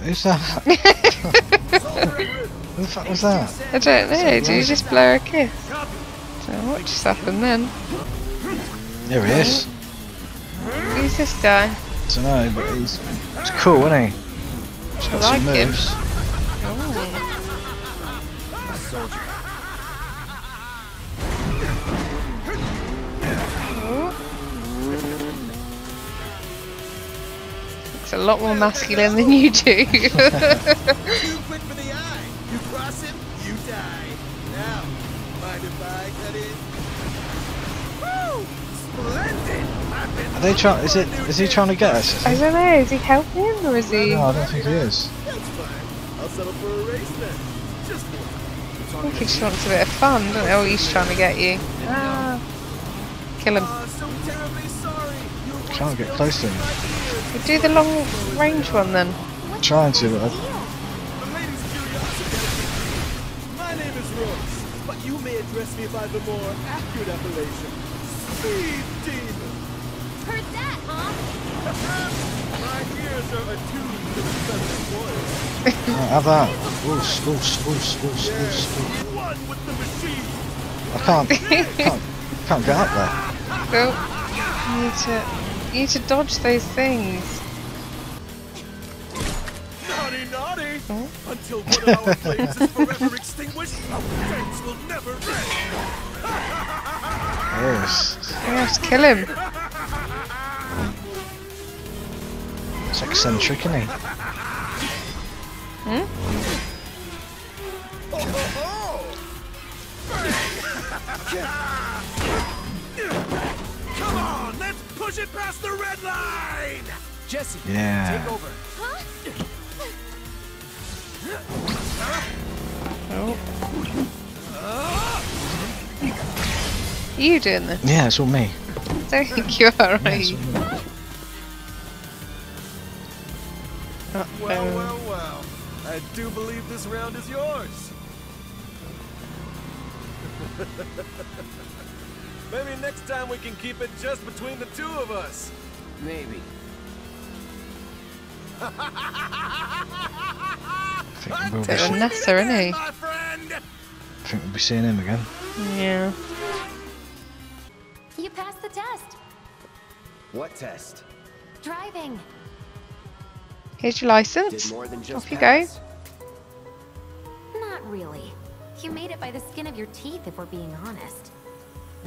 Who's that? Who the fuck was that? I don't know. Do you just blow her a kiss? So what just happened then? There he is. Who's this guy? I don't know, but he's, he's cool, isn't he? He's got I like some him. moves. Oh. Looks a lot more masculine than you do. Too quick for the eye. You cross him, you die. Now, mind if I cut in? Woo! Splendid! Are they trying? Is it? Is he trying to get us? I don't know. Is he helping or is he? No, I don't think he is. That's fine. I'll settle for a race then. Just one. I think he just wants a bit of fun, don't know what he's trying to get you. Ah. Kill him. So terribly sorry. You're Trying get close to him. We do the long range one then. I'm Trying to, but I, The. My name is Royce, but you may address me by the more accurate appellation. Speed Demon. Heard that, huh? My ears are attuned to the feminine voice. Right, have that. One with the machine. I can't, can't, can't get up there. Go. You need to. You need to dodge those things. Naughty, naughty. Oh. Until one of our flames is forever extinguished, our thanks will never end. Yes. You have to kill him. It's eccentric, isn't he? Hmm? Ho, push it past the red line. Jessie, Yeah. take over. Are you doing this? Yeah, it's all me. I don't think you are, Yeah, are it's you? all me. Well, well, well. I do believe this round is yours. Maybe next time we can keep it just between the two of us. Maybe. I think we'll be, Bit of a nasser, isn't he? My friend. I think we'll be seeing him again. Yeah. You passed the test. What test? Driving. Here's your license. more than just Off you go. Not really. You made it by the skin of your teeth, if we're being honest.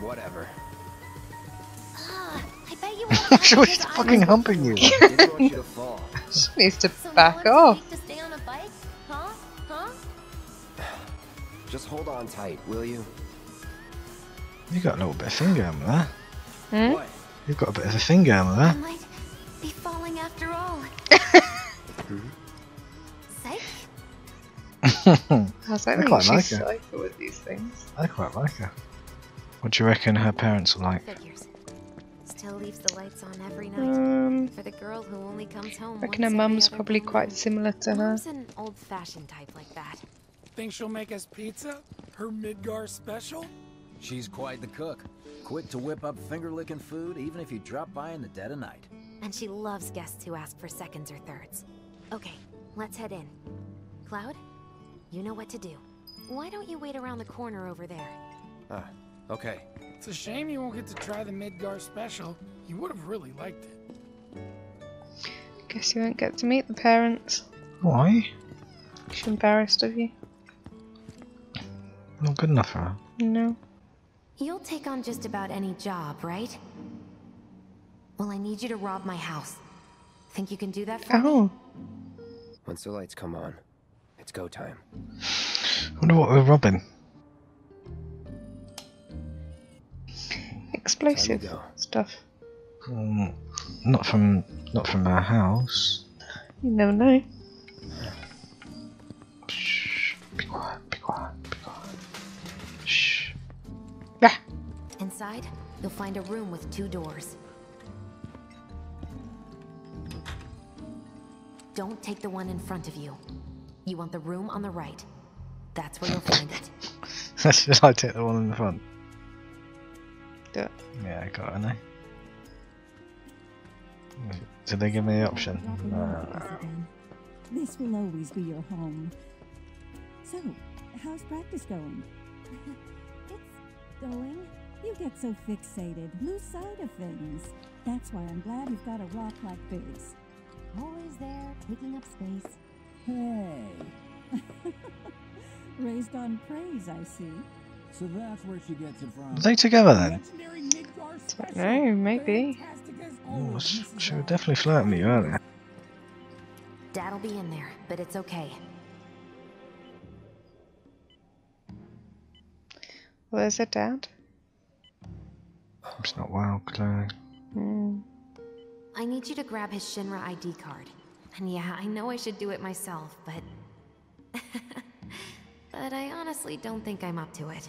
Whatever. Ah, I bet you I'm won't sure like he's it 'cause fucking humping you. Didn't you to. Needs to So back off. safe to stay on a bike? Huh? Huh? Just hold on tight, will you? You got a little bit of thing going with that. Hmm? What? You've got a bit of a finger going with I that. might be falling after all. Psych? I don't I think quite like her. with these things. I quite like her. What do you reckon her parents are like? Figures. Still leaves the lights on every night. Um, For the girl who only comes home I reckon her mum's probably quite similar to her. Mom's an old-fashioned type like that. Think she'll make us pizza? Her Midgar special? She's quite the cook. Quick to whip up finger-licking food, even if you drop by in the dead of night. And she loves guests who ask for seconds or thirds. Okay, let's head in. Cloud, you know what to do. Why don't you wait around the corner over there? Ah, okay. It's a shame you won't get to try the Midgar special. You would have really liked it. Guess you won't get to meet the parents. Why? She's embarrassed of you. Not good enough for her. No. You'll take on just about any job, right? Well, I need you to rob my house. Think you can do that for me? Oh, Once the lights come on, it's go time. wonder what we're robbing. Explosive stuff. Mm, not from not from our house. You never know. Shh. Be quiet. Be quiet. Be quiet. Shh. Yeah. Inside, you'll find a room with two doors. Don't take the one in front of you. You want the room on the right. That's where you'll find it. Should I take the one in the front? Do it. Yeah, I got it. eh? Did they give me the option? No. This will always be your home. So, how's practice going? It's going. You get so fixated, lose sight of things. That's why I'm glad you've got a rock like this. Always there, taking up space. Hey. Raised on praise, I see. So that's where she gets it from. Are they together then? Legendary Midgar special. know, maybe. Oh, she, Mrs. she were definitely flirting with you, weren't they? Dad'll be in there, but it's okay. Where's her dad? It's not well, clearly. Hmm. I need you to grab his Shinra ID card. And yeah, I know I should do it myself, but. but I honestly don't think I'm up to it.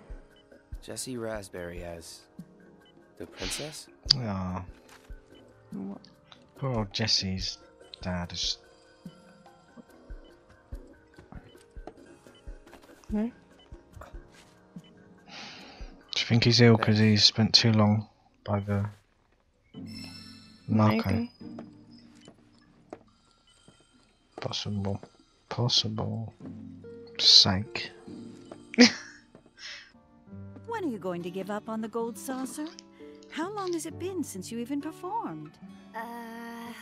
Jessie Rasberry as the princess? Oh. Poor old Jessie's dad is. Hmm? Do you think he's ill because he's spent too long by the Mako? Maybe. Possible. Possible. Sake. When are you going to give up on the gold saucer? How long has it been since you even performed? Uh.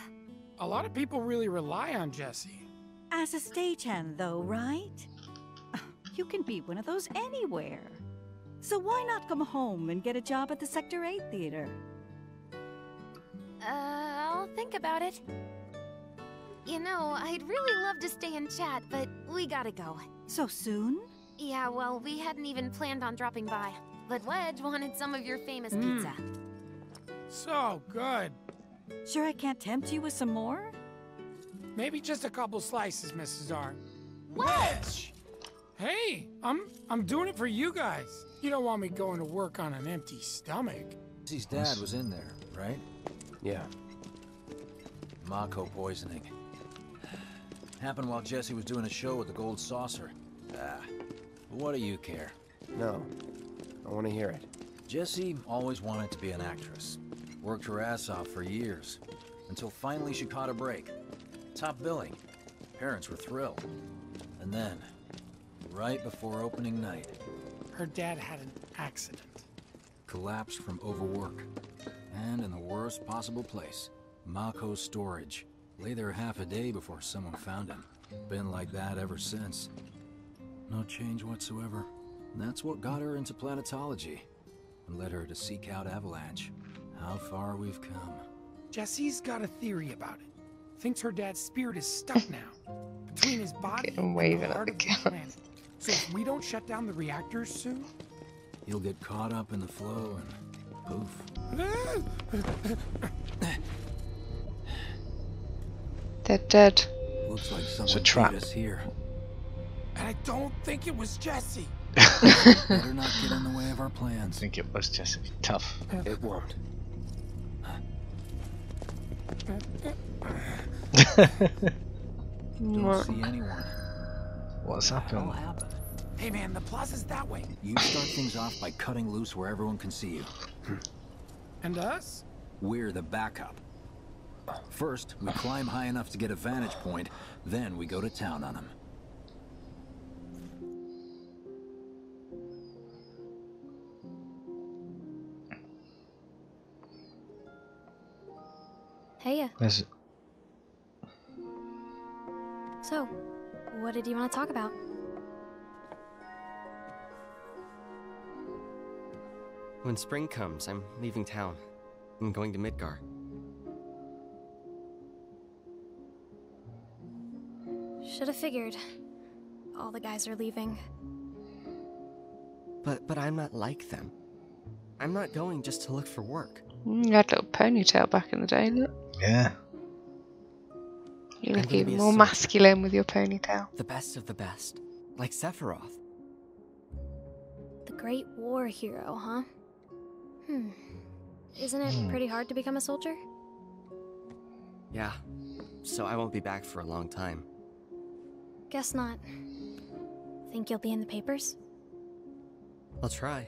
A lot of people really rely on Jessie. As a stagehand, though, right? You can be one of those anywhere. So why not come home and get a job at the Sector 8 theater? Uh, I'll think about it. You know, I'd really love to stay and chat, but we gotta go. So soon? Yeah, well, we hadn't even planned on dropping by. But Wedge wanted some of your famous Mm. pizza. So good. Sure I can't tempt you with some more? Maybe just a couple slices, Mrs. R. Wedge! Hey, I'm I'm doing it for you guys. You don't want me going to work on an empty stomach. Jessie's dad was in there, right? Yeah. Mako poisoning. Happened while Jessie was doing a show with the Gold Saucer. Ah, what do you care? No. I want to hear it. Jessie always wanted to be an actress. Worked her ass off for years. Until finally she caught a break. Top billing. Parents were thrilled. And then, right before opening night, Her dad had an accident. collapsed from overwork. And in the worst possible place, Mako's storage. Lay there half a day before someone found him. Been like that ever since. No change whatsoever. And that's what got her into planetology. And led her to seek out Avalanche. How far we've come. Jessie's got a theory about it. Thinks her dad's spirit is stuck now. Between his body and waving the heart of the planet. So if we don't shut down the reactors soon... He'll get caught up in the flow and poof. They're dead. Looks like someone beat trap. us here. And I don't think it was Jessie. Better not get in the way of our plans. I think it was just Tough. It won't. Don't see anyone. What's What happened? happened? Hey man, the plaza's that way. You start things off by cutting loose where everyone can see you. Hmm. And us? We're the backup. First, we climb high enough to get a vantage point, then we go to town on them. Hey, There's so, what did you want to talk about? When spring comes, I'm leaving town. I'm going to Midgar. Should have figured. All the guys are leaving. But but I'm not like them. I'm not going just to look for work. Mm, You had a little ponytail back in the day, look. Yeah. You look even more masculine with your ponytail. The best of the best. Like Sephiroth. The Great War hero, huh? Hmm. Isn't it Hmm. pretty hard to become a soldier? Yeah. So I won't be back for a long time. Guess not. Think you'll be in the papers? I'll try.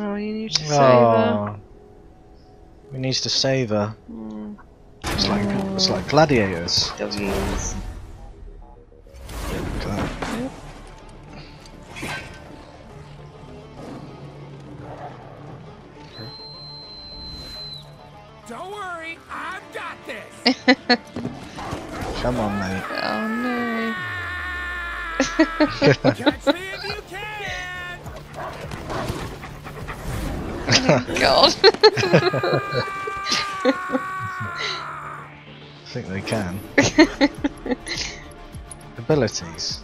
Oh, you need to save her. Oh. We needs to save her. Mm. It's like it's like gladiators. W's. Look. Don't worry, I've got this. Come on, mate. Oh no. Catch me if you can. God. I think they can. Abilities.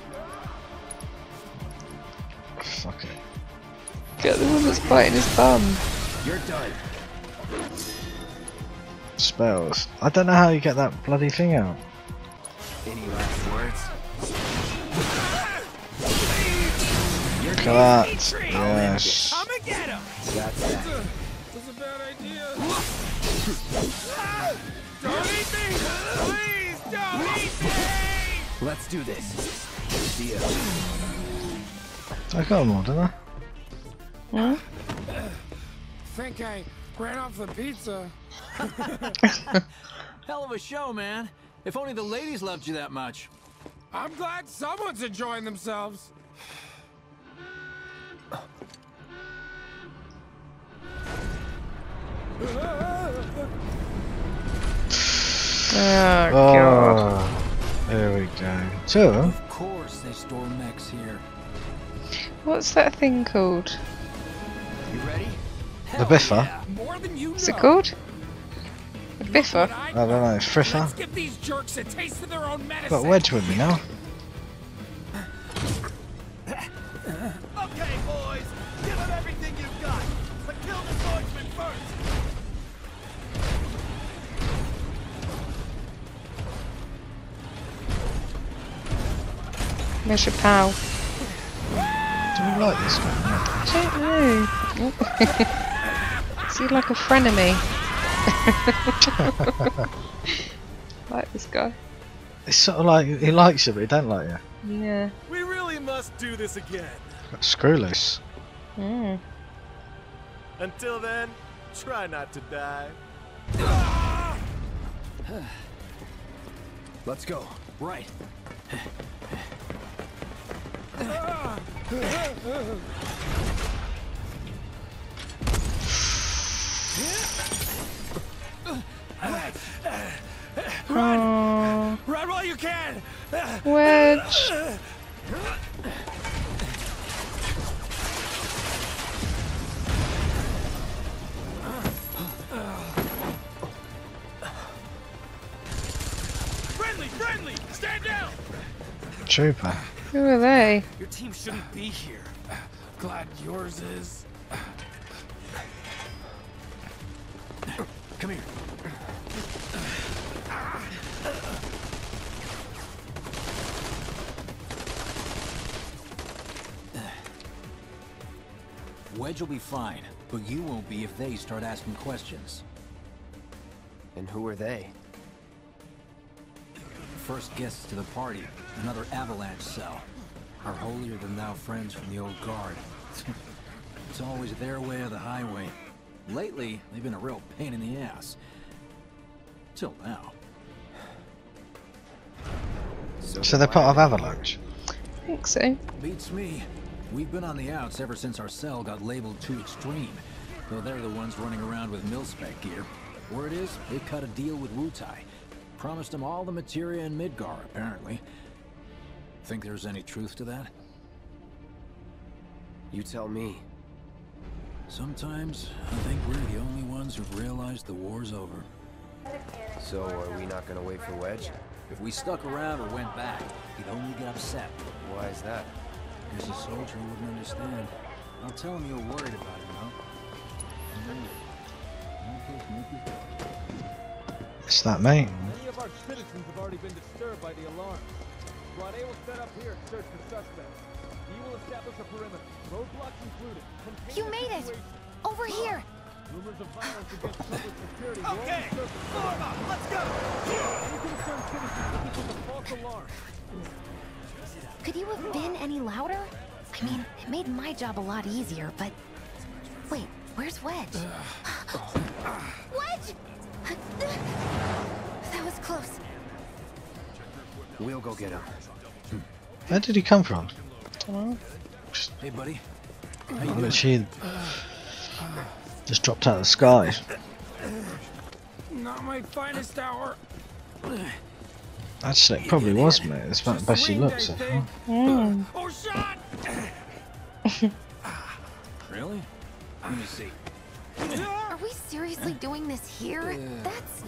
Fuck it. Get the one that's biting his bum. You're done. Spells. I don't know how you get that bloody thing out. Any last words? Look at that. Yes. Come and. That's that. That's a bad idea. Ah! Don't eat me! Please don't eat me! Let's do this. See ya. I got more, didn't I? Hmm? Think I ran off the pizza. Hell of a show, man. If only the ladies loved you that much. I'm glad someone's enjoying themselves. Oh, oh god. Oh, there we go. Two of course they store mechs here. What's that thing called? You ready? The Biffa. More than you What's it called? A biffer? I don't know, Friffer. Let's give these jerks a taste of their own medicine. Got Wedge with me Measure pow. Do we like this guy? I don't know. Is he like a frenemy? like this guy. It's sort of like he likes you, but he don't like you. Yeah. We really must do this again. Got screw loose. Mm. Until then, try not to die. Let's go. Right. Oh, Run while you can. Wedge. Friendly, friendly. Stand down. Trooper. Who are they? Your team shouldn't be here. Glad yours is. Come here. Wedge will be fine, but you won't be if they start asking questions. And who are they? First guests to the party, another avalanche cell. Our holier-than-thou friends from the old guard. it's always their way or the highway. Lately, they've been a real pain in the ass. Till now. So they're part of Avalanche. I think so. Eh? Beats me. We've been on the outs ever since our cell got labeled too extreme. Though they're the ones running around with mil-spec gear. Word is, they cut a deal with Wutai. Promised him all the materia in Midgar, apparently. Think there's any truth to that? You tell me. Sometimes, I think we're the only ones who've realized the war's over. So, are we not gonna wait for Wedge? If we stuck around or went back, he'd only get upset. Why is that? Because a soldier wouldn't understand. I'll tell him you're worried about him, though. It's that mate. Many of our citizens have already been disturbed by the alarm. Squad A will set up here and search for suspects. B will establish a perimeter, roadblocks included. You made it! Over here! Rumors of violence against public security okay. only. Form up, let's go! Any concerned citizens looking for the false alarm. Could you have been any louder? I mean, it made my job a lot easier, but... Wait, where's Wedge? Wedge! That was close. We'll go get him. Where did he come from? Hey, buddy. I literally just dropped out of the sky. Not my finest hour. Actually, it probably was, mate. It's about the best he looks. I. Mm. Oh, shot! Really? Let me see. Are we seriously doing this here? That's...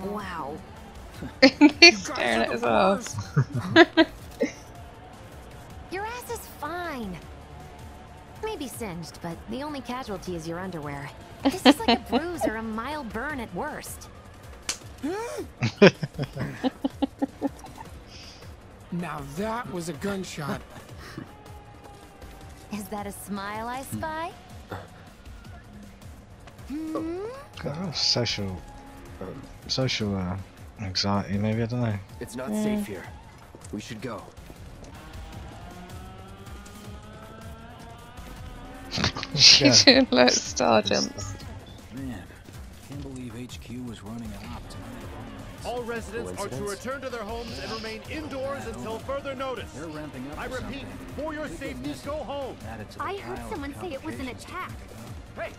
Wow. He's staring at his ass. Your ass is fine. Maybe singed, but the only casualty is your underwear. This is like a bruise or a mild burn at worst. Now that was a gunshot. Is that a smile I spy? Hmm? Got a social, um, social uh, anxiety, maybe I don't know. It's not Mm. safe here. We should go. She's Yeah. doing like star jumps. Man, can't believe HQ was running an op tonight. All residents are to return to their homes and remain indoors until further notice. They're ramping up I repeat, something. for your Big safety, go home. added to the I heard someone say it was an attack. Hey,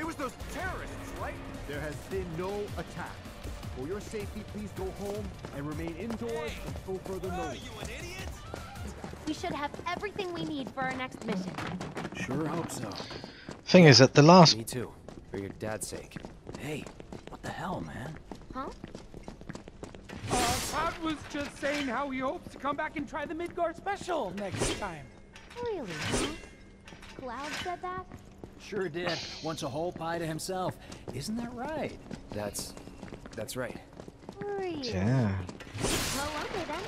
it was those terrorists, right? There has been no attack. For your safety, please go home and remain indoors until further notice. You an idiot? We should have everything we need for our next mission. Sure hope so. Thing is, at the last, Me too. For your dad's sake. Hey, what the hell, man? Huh? Uh, Todd was just saying how he hopes to come back and try the Midgar special next time. Really? Cloud said that? Sure did. Wants a whole pie to himself. Isn't that right? That's... that's right. Really? yeah. Well, okay then.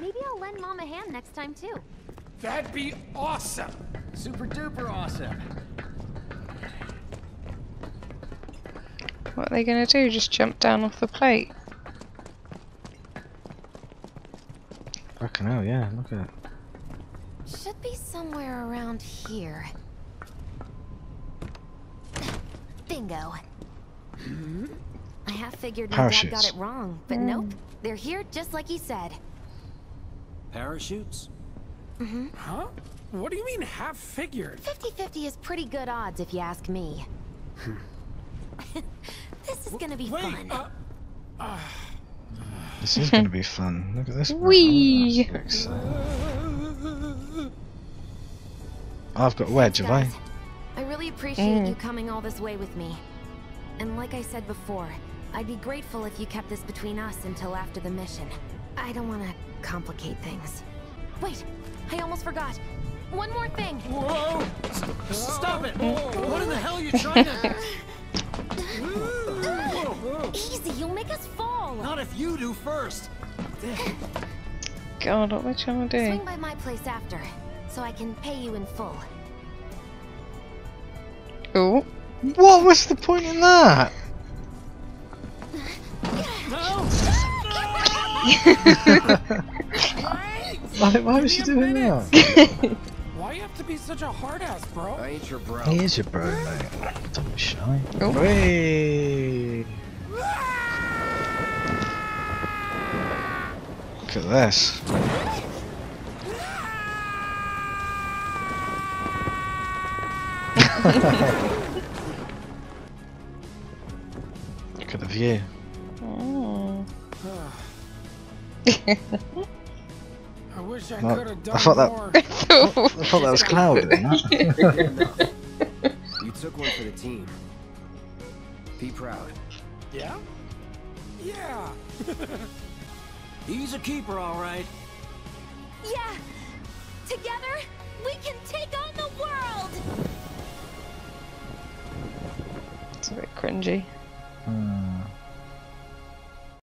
Maybe I'll lend Mom a hand next time too. That'd be awesome. Super duper awesome. What are they gonna do? Just jump down off the plate? Fucking hell, yeah. Look at it. Should be somewhere around here. Bingo. I half figured my dad got it wrong, but nope. They're here just like he said. Parachutes? Mm-hmm. Huh? What do you mean half figured? 50-50 is pretty good odds if you ask me. this is gonna be Wait, fun. uh, This is gonna be fun. Look at this. one. Whee! Oh, that's sick. I've got a wedge, have I? Guys, I appreciate mm. you coming all this way with me. And like I said before, I'd be grateful if you kept this between us until after the mission. I don't want to complicate things. Wait, I almost forgot. One more thing. Whoa! Stop it! What in the hell are you trying to... Easy, you'll make us fall. Not if you do first. God, what are they trying to Swing do? by my place after, so I can pay you in full. Oh. What was the point in that? Why, why was she doing that? Why you have to be such a hard ass, bro? I ain't your bro. He is your bro, mate. Don't be shy. Oh. Whee! Look at this. Look at the view. Oh. I wish I could have done I thought that- more. I thought that was Cloud doing that. You took one for the team. Be proud. Yeah? Yeah. He's a keeper, all right. Yeah! Together, we can take on the world! Bit cringy.